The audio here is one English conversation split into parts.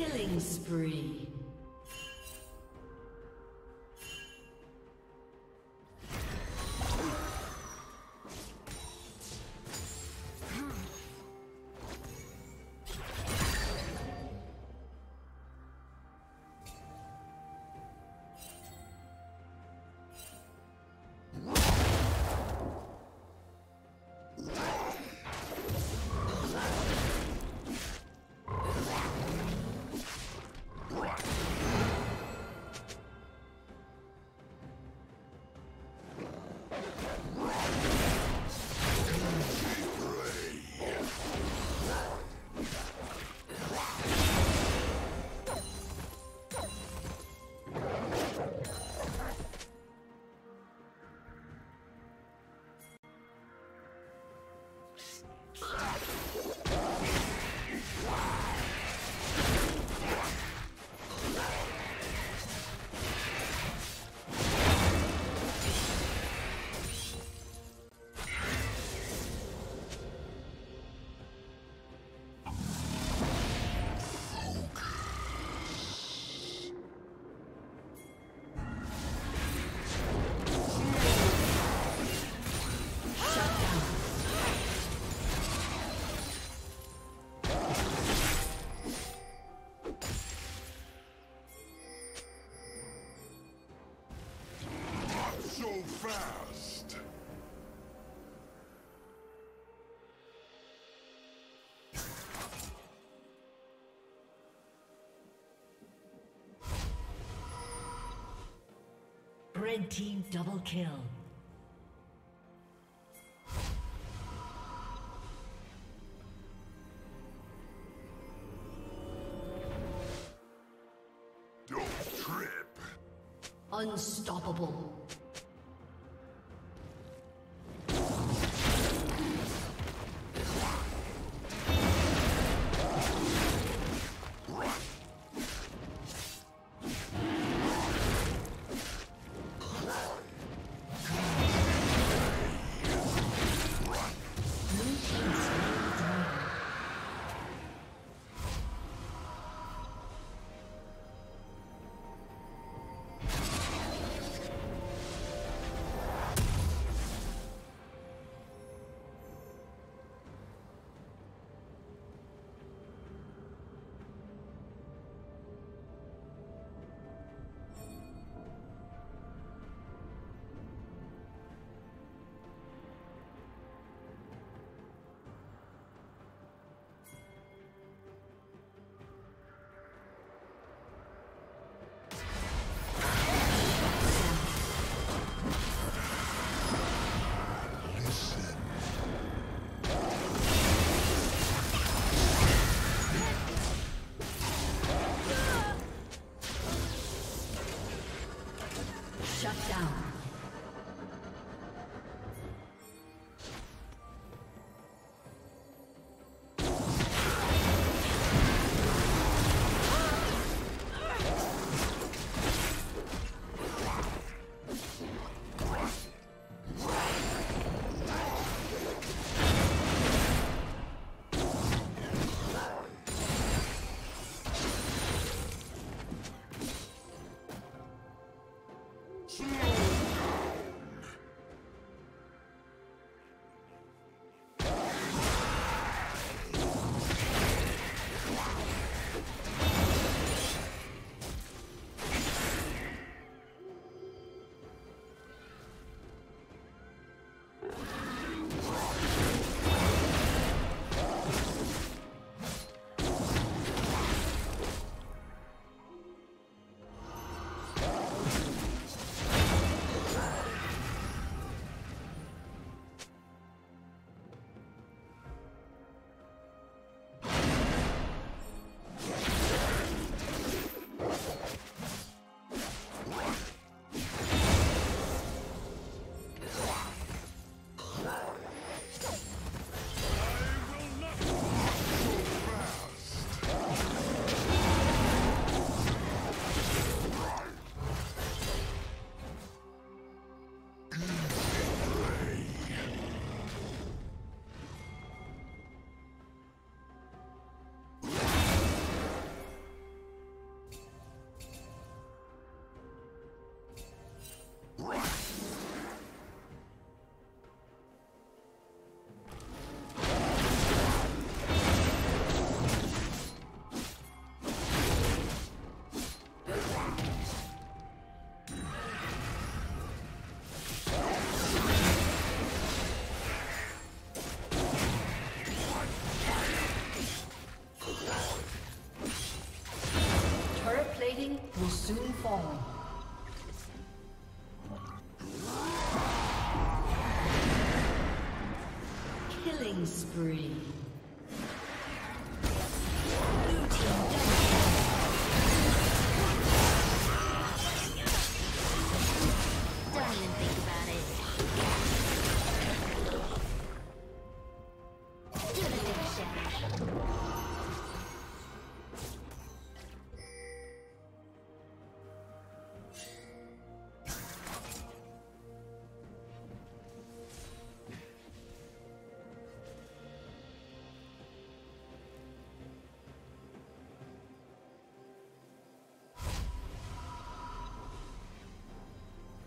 Killing spree. Red team double kill. Don't trip. Unstoppable. Spree.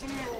Shit.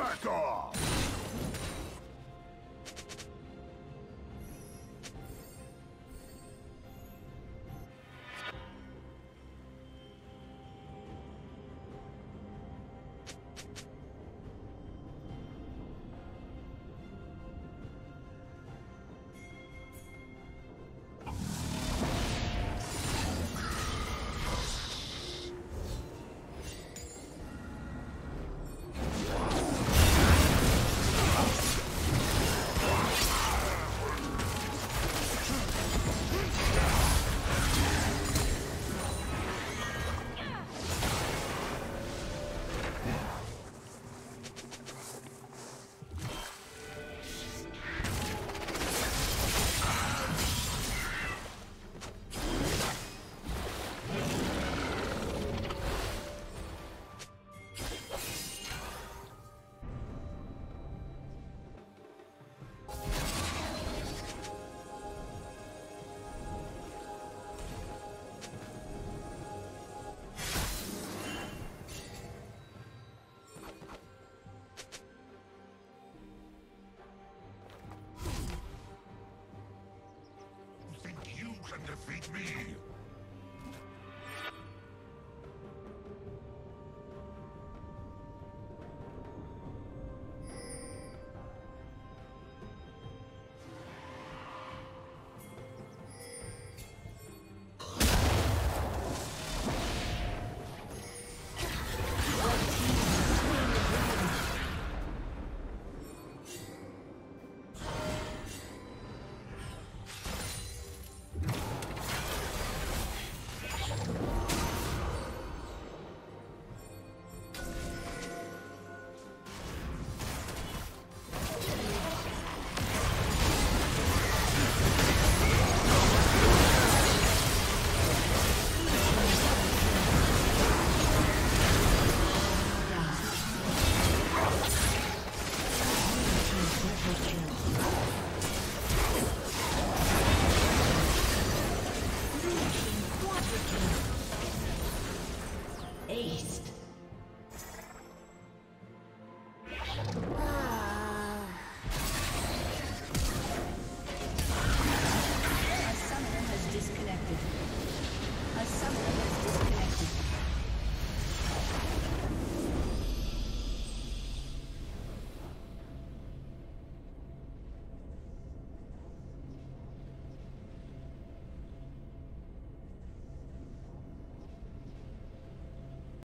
Back off! Defeat me?